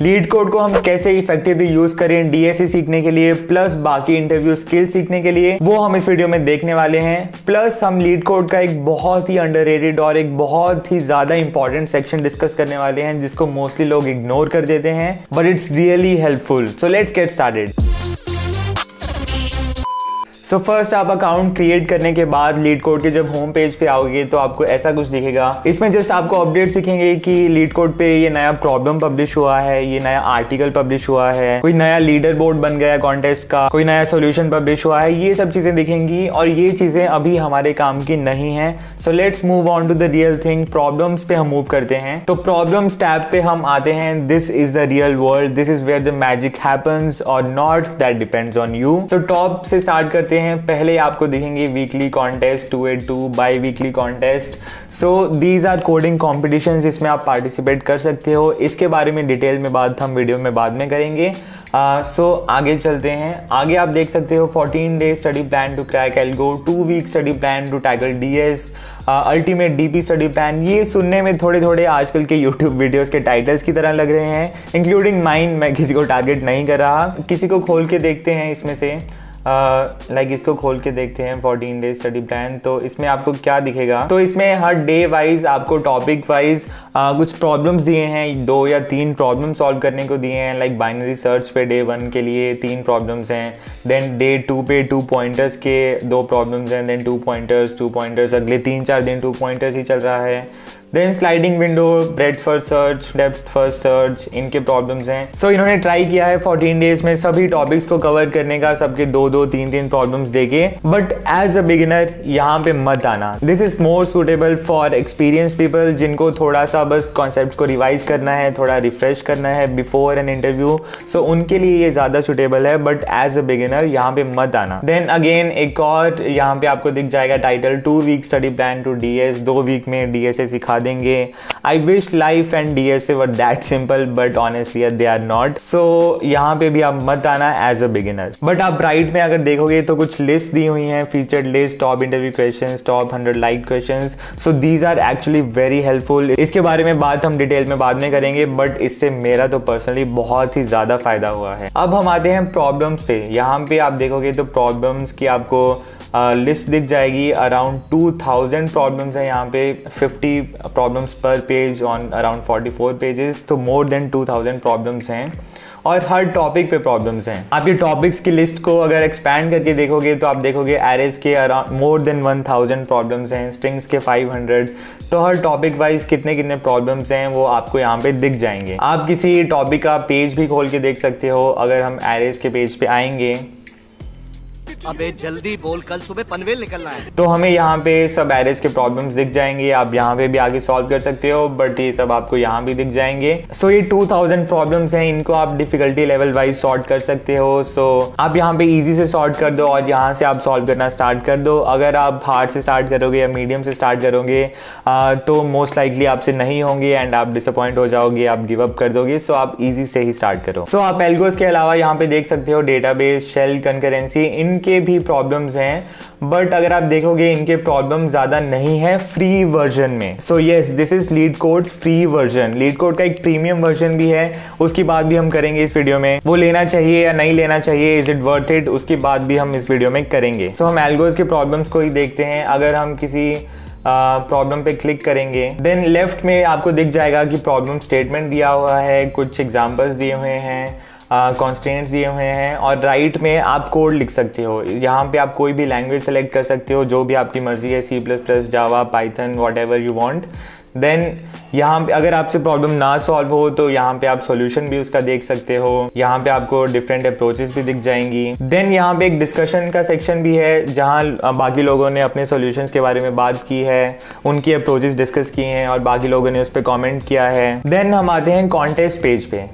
Leet code को हम कैसे इफेक्टिवली यूज़ करें डीएससी सीखने के लिए प्लस बाकी इंटरव्यू स्किल सीखने के लिए, वो हम इस वीडियो में देखने वाले हैं। प्लस हम लीड कोड का एक बहुत ही अंडर और एक बहुत ही ज़्यादा इंपॉर्टेंट सेक्शन डिस्कस करने वाले हैं, जिसको मोस्टली लोग इग्नोर कर देते हैं but it's really helpful so let's get started so first आप अकाउंट क्रिएट करने के बाद लीड कोड के जब होम पेज पे आओगे तो आपको ऐसा कुछ दिखेगा। इसमें जस्ट आपको अपडेट सीखेंगे कि लीड कोड पे ये नया प्रॉब्लम पब्लिश हुआ है, ये नया आर्टिकल पब्लिश हुआ है, कोई नया लीडर बोर्ड बन गया कॉन्टेस्ट का, कोई नया सोल्यूशन पब्लिश हुआ है, ये सब चीज़ें दिखेंगी और ये चीज़ें अभी हमारे काम की नहीं है। So let's move on to the real thing problems पे हम मूव करते हैं। तो प्रॉब्लम्स टैब पे हम आते हैं। This is the real world this is where the magic happens और not that depends on you so top से स्टार्ट करते हैं पहले आपको दिखेंगे weekly contest two eight two biweekly contest so these are coding competition जिसमें आप participate कर सकते हो। इसके बारे में डिटेल में बात हम वीडियो में बाद में करेंगे। सो uh, so, आगे चलते हैं। आगे आप देख सकते हो 14 day study plan to crack algo two week study plan to tackle D S ultimate DP study plan ये सुनने में थोड़े थोड़े आजकल के यूट्यूब वीडियोस के टाइटल्स की तरह लग रहे हैं इंक्लूडिंग माइंड मैं किसी को टारगेट नहीं कर रहा। किसी को खोल के देखते हैं इसमें से। लाइक इसको खोल के देखते हैं फोर्टीन डे स्टडी प्लान तो इसमें आपको क्या दिखेगा? तो इसमें हर डे वाइज आपको टॉपिक वाइज कुछ प्रॉब्लम्स दिए हैं, दो या तीन प्रॉब्लम सॉल्व करने को दिए हैं लाइक बाइनरी सर्च पे डे वन के लिए तीन प्रॉब्लम्स हैं देन डे टू पे टू पॉइंटर्स के दो प्रॉब्लम्स हैं then two pointers two pointers अगले तीन चार दिन टू पॉइंटर्स ही चल रहा है। Then sliding window breadth first search depth first search इनके प्रॉब्लम्स हैं। सो so, इन्होंने ट्राई किया है 14 डेज़ में सभी टॉपिक्स को कवर करने का सबके दो दो तीन तीन प्रॉब्लम्स देके। बट एज अ बिगिनर यहाँ पे मत आना। This is more suitable for experience people जिनको थोड़ा सा बस कॉन्सेप्ट को रिवाइज करना है थोड़ा रिफ्रेश करना है बिफोर एन इंटरव्यू सो उनके लिए ये ज़्यादा सुटेबल है बट एज अ बिगिनर यहाँ पे मत आना। देन अगेन एक और यहाँ पे आपको दिख जाएगा title two week study plan to D दो वीक में डी सिखा देंगे। I wish life and D S A were that simple but honestly they are not so यहाँ पे भी आप मत आना एज अ बिगिनर बट आप राइट में अगर देखोगे तो कुछ लिस्ट दी हुई हैं featured list top interview question top hundred like question so these are actually very helpful इसके बारे में बात हम डिटेल में बाद में करेंगे बट इससे मेरा तो पर्सनली बहुत ही ज़्यादा फ़ायदा हुआ है। अब हम आते हैं प्रॉब्लम्स पे। यहाँ पे आप देखोगे तो प्रॉब्लम्स की आपको लिस्ट दिख जाएगी अराउंड 2000 प्रॉब्लम्स हैं यहाँ पे 50 प्रॉब्लम्स पर पेज ऑन अराउंड 44 पेजेस तो मोर देन 2000 प्रॉब्लम्स हैं और हर टॉपिक पे प्रॉब्लम्स हैं। आप ये टॉपिक्स की लिस्ट को अगर एक्सपैंड करके देखोगे तो आप देखोगे एरेज के अराउंड मोर देन 1000 प्रॉब्लम्स हैं स्ट्रिंग्स के 500 तो हर टॉपिक वाइज कितने कितने प्रॉब्लम्स हैं वो आपको यहाँ पे दिख जाएँगे। आप किसी टॉपिक का पेज भी खोल के देख सकते हो, अगर हम एरेज के पेज पे आएँगे। अबे जल्दी बोल कल सुबह पनवेल निकलना है। तो हमें यहाँ पे सब एरेज के प्रॉब्लम्स दिख जाएँगे। आप यहाँ पे भी आगे सॉल्व कर सकते हो बट ये सब आपको यहाँ भी दिख जाएँगे। सो so, ये 2000 प्रॉब्लम्स हैं इनको आप डिफिकल्टी लेवल वाइज सॉर्ट कर सकते हो। सो so, आप यहाँ पे इजी से सॉर्ट कर दो और यहाँ से आप सॉल्व करना स्टार्ट कर दो। अगर आप हार्ड से स्टार्ट करोगे या मीडियम से स्टार्ट करोगे तो मोस्ट लाइकली आपसे नहीं होंगे एंड आप डिसअपॉइंट हो जाओगे आप गिव अप कर दोगे। सो so, आप इजी से ही स्टार्ट करो। सो so, आप एल्गोस के अलावा यहाँ पे देख सकते हो डेटाबेस शेल कंकरेंसी इनके भी प्रॉब्लम्स हैं बट अगर आप देखोगे इनके प्रॉब्लम ज़्यादा नहीं है फ्री वर्जन में। So yes this is LeetCode free version LeetCode का एक प्रीमियम वर्जन भी है उसकी बात भी हम करेंगे इस वीडियो में। वो लेना चाहिए या नहीं लेना चाहिए इज़ इट वर्थ इट उसकी बात भी हम इस वीडियो में करेंगे। सो so, हम एल्गोज के प्रॉब्लम्स को ही देखते हैं। अगर हम किसी प्रॉब्लम uh, पे क्लिक करेंगे देन लेफ़्ट में आपको दिख जाएगा कि प्रॉब्लम स्टेटमेंट दिया हुआ है कुछ एग्जाम्पल्स दिए हुए हैं। कॉन्स्टेंट्स दिए हुए हैं और राइट में आप कोड लिख सकते हो। यहाँ पे आप कोई भी लैंग्वेज सेलेक्ट कर सकते हो, जो भी आपकी मर्ज़ी है C plus plus Java Python whatever you want then यहाँ पे अगर आपसे प्रॉब्लम ना सॉल्व हो तो यहाँ पे आप सॉल्यूशन भी उसका देख सकते हो। यहाँ पे आपको डिफरेंट अप्रोचेस भी दिख जाएँगी। देन यहाँ पे एक डिस्कशन का सेक्शन भी है, जहाँ बाकी लोगों ने अपने सॉल्यूशंस के बारे में बात की है, उनकी अप्रोचेस डिस्कस किए हैं और बाकी लोगों ने उस पर कॉमेंट किया है। देन हम आते हैं कॉन्टेस्ट पेज पे।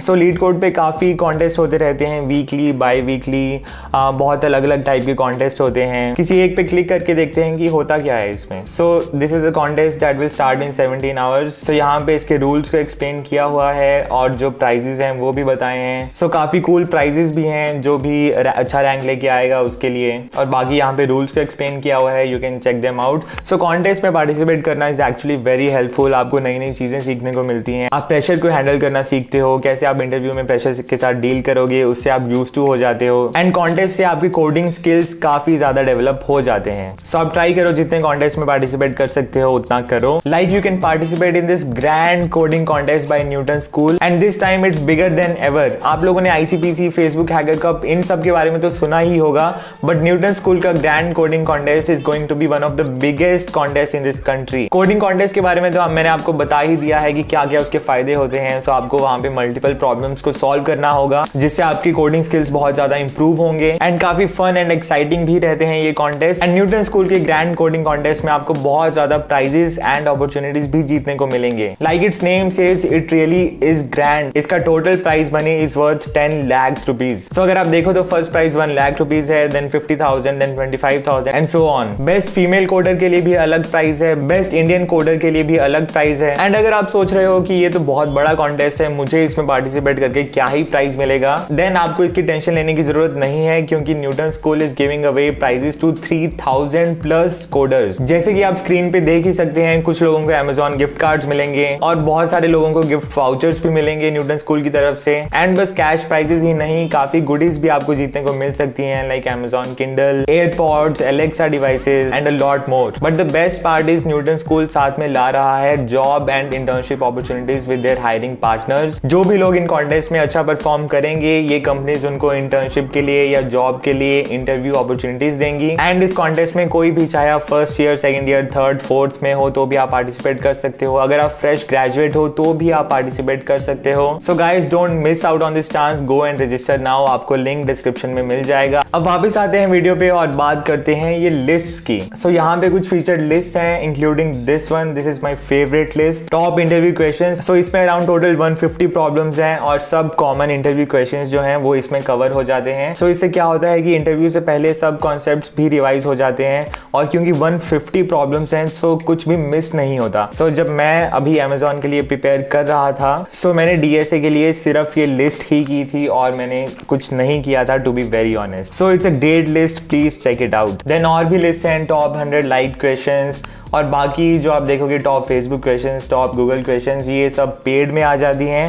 सो लीड कोड पे काफ़ी कॉन्टेस्ट होते रहते हैं वीकली बाई वीकली बहुत अलग अलग टाइप के कॉन्टेस्ट होते हैं। किसी एक पे क्लिक करके देखते हैं कि होता क्या है इसमें। So this is a contest that will start in 17 hours so यहाँ पे इसके रूल्स को एक्सप्लेन किया हुआ है और जो प्राइजेज हैं वो भी बताए हैं। सो so, काफ़ी कूल प्राइजेज भी हैं जो भी अच्छा रैंक लेके आएगा उसके लिए। और बाकी यहाँ पे रूल्स को एक्सप्लेन किया हुआ है you can check them out so contest में पार्टिसिपेट करना इज़ एक्चुअली वेरी हेल्पफुल आपको नई नई चीज़ें सीखने को मिलती हैं। आप प्रेशर को हैंडल करना सीखते हो कैसे आप इंटरव्यू में प्रेशर के साथ डील करोगे, उससे आप यूज़ टू हो जाते हो। एंड कॉन्टेस्ट से आपकी कोडिंग स्किल्स काफ़ी ज़्यादा डेवलप हो जाते हैं। सो आप ट्राई करो, जितने कॉन्टेस्ट में पार्टिसिपेट कर सकते हो, उतना करो। Like you can participate in this grand coding contest by Newton School and this time it's bigger than ever आप लोगों ने आईसीपीसी फेसबुक हैकर कप इन सब के बारे में तो सुना ही होगा। बट न्यूटन स्कूल का grand coding contest is going to be one of the biggest contest in this country coding contest के बारे में तो मैंने आपको बता ही दिया है कि क्या क्या उसके फ़ायदे होते हैं। सो so आपको वहाँ पे मल्टीपल प्रॉब्लम्स को सॉल्व करना होगा, जिससे आपकी कोडिंग स्किल्स बहुत ज़्यादा इंप्रूव होंगे। एंड काफ़ी फन एंड एक्साइटिंग भी रहते हैं ये कॉन्टेस्ट एंड न्यूटन स्कूल के ग्रैंड कोडिंग कॉन्टेस्ट में आपको बहुत ज़्यादा प्राइजेस एंड अपॉर्चुनिटीज़ भी जीतने को मिलेंगे। Like it's name says it really is grand इसका total prize money is worth ten lakhs rupees so अगर आप देखो तो first prize one lakh rupees है then fifty thousand then twenty five thousand and so on best female coder के लिए भी अलग प्राइस है बेस्ट इंडियन कोडर के लिए भी अलग प्राइस है। एंड अगर आप सोच रहे हो कि ये तो बहुत बड़ा कॉन्टेस्ट है, मुझे इसमें पार्टिसिपेट करके क्या ही प्राइज मिलेगा। देन आपको इसकी टेंशन लेने की ज़रूरत नहीं है, क्योंकि Newton School is giving away prizes to three thousand plus coders जैसे कि आप स्क्रीन पे देख ही सकते हैं, कुछ लोगों को अमेजोन गिफ्ट कार्ड्स मिलेंगे और बहुत सारे लोगों को गिफ्ट वाउचर्स भी मिलेंगे न्यूटन स्कूल की तरफ़ से। एंड बस कैश प्राइजेस ही नहीं, काफ़ी गुडीज भी आपको जीतने को मिल सकती हैं like Amazon Kindle AirPods Alexa devices and a lot more but the best part is Newton School साथ में ला रहा है job and internship opportunities with their hiring partners जो भी लोग इन कॉन्टेस्ट में अच्छा परफॉर्म करेंगे ये कंपनीज़ उनको इंटर्नशिप के लिए या जॉब के लिए इंटरव्यू अपॉर्चुनिटीज़ देंगी। एंड इस कॉन्टेस्ट में कोई भी चाहे first year second year third fourth में हो तो भी आप पार्टिसिपेट कर सकते हो। अगर आप फ्रेश ग्रेजुएट हो तो भी आप पार्टिसिपेट कर सकते हो। So guys don't miss out on this chance go and register now आपको लिंक डिस्क्रिप्शन में मिल जाएगा। अब वापस आते हैं वीडियो पे और बात करते हैं ये लिस्ट की। सो so, यहाँ पे कुछ फीचर लिस्ट है including this one this is my favourite list top interview question so इसमें अराउंड टोटल 150 प्रॉब्लम्स हैं। और सब कॉमन इंटरव्यू क्वेश्चन जो हैं वो इसमें कवर हो जाते हैं। सो so, इससे क्या होता है कि इंटरव्यू से पहले सब कॉन्सेप्ट भी रिवाइज हो जाते हैं और क्योंकि 150 प्रॉब्लम्स हैं सो so कुछ भी मिस नहीं होता। सो so, जब मैं अभी अमेजोन के लिए प्रिपेयर कर रहा था सो so, मैंने डीएसए के लिए सिर्फ़ ये लिस्ट ही की थी और मैंने कुछ नहीं किया था to be very honest so it's a great list please check it out then और भी लिस्ट हैं टॉप हंड्रेड लाइट क्वेश्चन और बाकी जो आप देखोगे top Facebook question top Google question ये सब पेड में आ जाती हैं।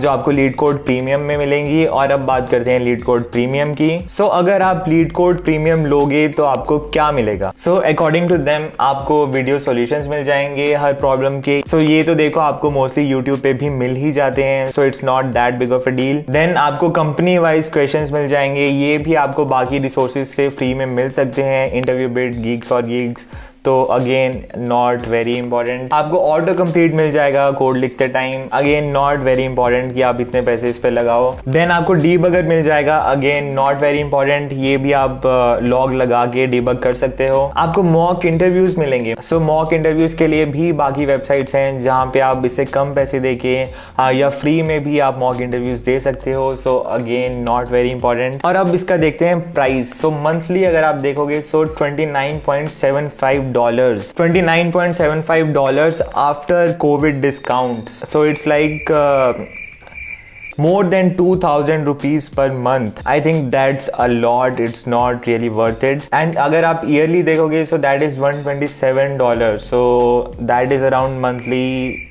जो आपको लीड कोड प्रीमियम में मिलेंगी और अब बात करते हैं लीड कोड प्रीमियम की। सो so, अगर आप लीड कोड प्रीमियम लोगे तो आपको क्या मिलेगा? सो अकॉर्डिंग टू देम आपको वीडियो सॉल्यूशंस मिल जाएँगे हर प्रॉब्लम के। सो so, ये तो देखो आपको मोस्टली यूट्यूब पे भी मिल ही जाते हैं। So it's not that big of a deal then आपको कंपनी वाइज क्वेश्चन मिल जाएँगे। ये भी आपको बाकी रिसोर्सेज से फ्री में मिल सकते हैं। इंटरव्यू बेट गीक्स और गीक्स तो अगेन नॉट वेरी इंपॉर्टेंट आपको ऑटो कंप्लीट मिल जाएगा कोड लिखते time again not very important कि आप इतने पैसे इस पर लगाओ. देन आपको डीबगर मिल जाएगा अगेन नॉट वेरी इंपॉर्टेंट ये भी आप लॉग uh, लगा के डीबग कर सकते हो. आपको मॉक इंटरव्यूज़ मिलेंगे. सो मॉक इंटरव्यूज़ के लिए भी बाकी वेबसाइट्स हैं जहाँ पे आप इससे कम पैसे दे के uh, या फ्री में भी आप मॉक इंटरव्यूज़ दे सकते हो. So again not very important और अब इसका देखते हैं प्राइस सो मंथली अगर आप देखोगे so twenty nine point seven five 29.75 dollars after covid discounts. So it's like uh, more than 2000 rupees per month. I think that's a lot. It's not really worth it. And agar aap yearly dekhoge so that is 127 dollars. So that is around monthly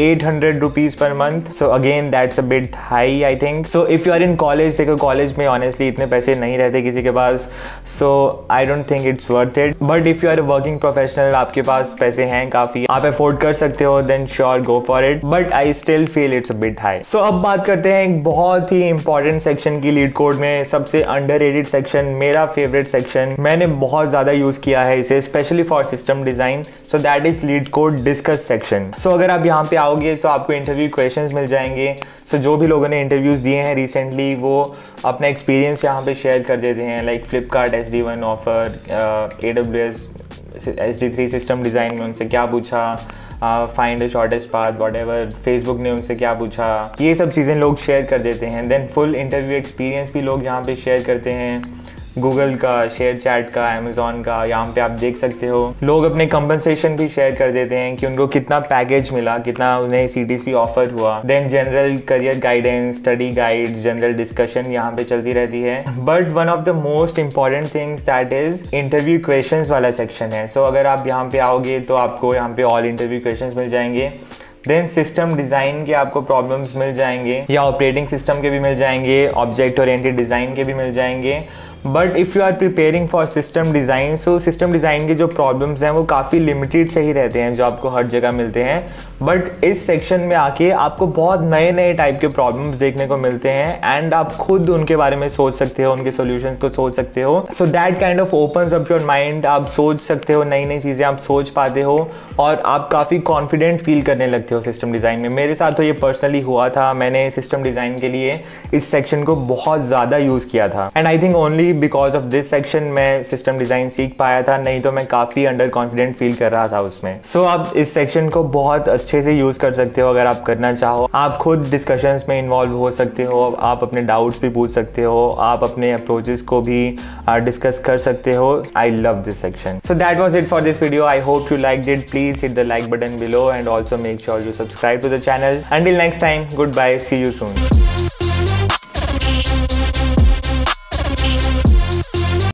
eight hundred rupees पर month so again that's a high I think so if you are in college देखो college में honestly इतने पैसे नहीं रहते किसी के पास. So I don't think it's worth it but if you are a working professional आपके पास पैसे हैं काफ़ी. आप अफोर्ड कर सकते हो then sure go for it but I still feel it's a high so अब बात करते हैं एक बहुत ही इंपॉर्टेंट सेक्शन की लीड कोड में, सबसे अंडर एडिड सेक्शन मेरा फेवरेट सेक्शन मैंने बहुत ज़्यादा यूज़ किया है इसे specially for system design so that is LeetCode discuss section so अगर आप यहाँ पे आओगे तो आपको इंटरव्यू क्वेश्चंस मिल जाएँगे। सो so, जो भी लोगों ने इंटरव्यूज़ दिए हैं रिसेंटली वो अपना एक्सपीरियंस यहाँ पे शेयर कर देते हैं। Like Flipkart S D one offer A W S S D three system design में उनसे क्या पूछा find shortest path whatever Facebook ने उनसे क्या पूछा। ये सब चीज़ें लोग शेयर कर देते हैं। देन फुल इंटरव्यू एक्सपीरियंस भी लोग यहाँ पे शेयर करते हैं। गूगल का शेयर चैट का अमेजोन का यहाँ पे आप देख सकते हो। लोग अपने कंपनसेशन भी शेयर कर देते हैं कि उनको कितना पैकेज मिला कितना उन्हें CTC ऑफ़र हुआ। Then general career guidance study guide general discussion यहाँ पे चलती रहती है। But one of the most important things that is interview question वाला सेक्शन है। सो so, अगर आप यहाँ पे आओगे तो आपको यहाँ पे ऑल इंटरव्यू क्वेश्चन मिल जाएँगे। देन सिस्टम डिज़ाइन के आपको प्रॉब्लम्स मिल जाएँगे, या ऑपरेटिंग सिस्टम के भी मिल जाएँगे ऑब्जेक्ट ओरिएंटेड डिज़ाइन के भी मिल जाएँगे। But if you are preparing for system design so system design के जो प्रॉब्लम्स हैं, वो काफ़ी लिमिटेड से ही रहते हैं, जो आपको हर जगह मिलते हैं। बट इस सेक्शन में आके आपको बहुत नए नए टाइप के प्रॉब्लम्स देखने को मिलते हैं एंड आप खुद उनके बारे में सोच सकते हो, उनके सोल्यूशन को सोच सकते हो। So that kind of open up your mind आप सोच सकते हो, नई नई चीज़ें आप सोच पाते हो, और आप काफ़ी कॉन्फिडेंट फील करने लगते हो सिस्टम डिज़ाइन में। मेरे साथ तो ये पर्सनली हुआ था। मैंने सिस्टम डिज़ाइन के लिए इस सेक्शन को बहुत ज़्यादा यूज़ किया था। And I think only because of this section मैं सिस्टम डिज़ाइन सीख पाया था। नहीं तो मैं काफ़ी अंडर कॉन्फिडेंट फील कर रहा था उसमें। सो so, आप इस सेक्शन को बहुत अच्छे से यूज़ कर सकते हो अगर आप करना चाहो। आप खुद डिस्कशंस में इन्वॉल्व हो सकते हो। आप अपने डाउट्स भी पूछ सकते हो। आप अपने अप्रोचेस को भी डिस्कस कर सकते हो। I love this section so that was it for this video I hope you liked it please hit the like button below and also make sure Also you subscribe to the channel. Until next time, goodbye, see you soon.